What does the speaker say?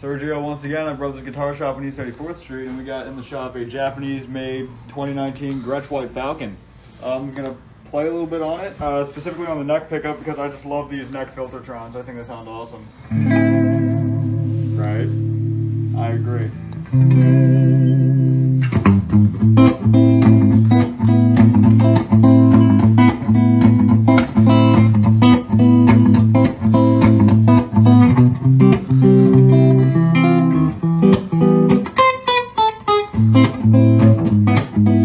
Sergio once again at Brothers Guitar Shop on East 34th Street, and we got in the shop a Japanese-made 2019 Gretsch White Falcon. I'm gonna play a little bit on it, uh, specifically on the neck pickup because I just love these neck Filtertrons. I think they sound awesome. Right? I agree. Música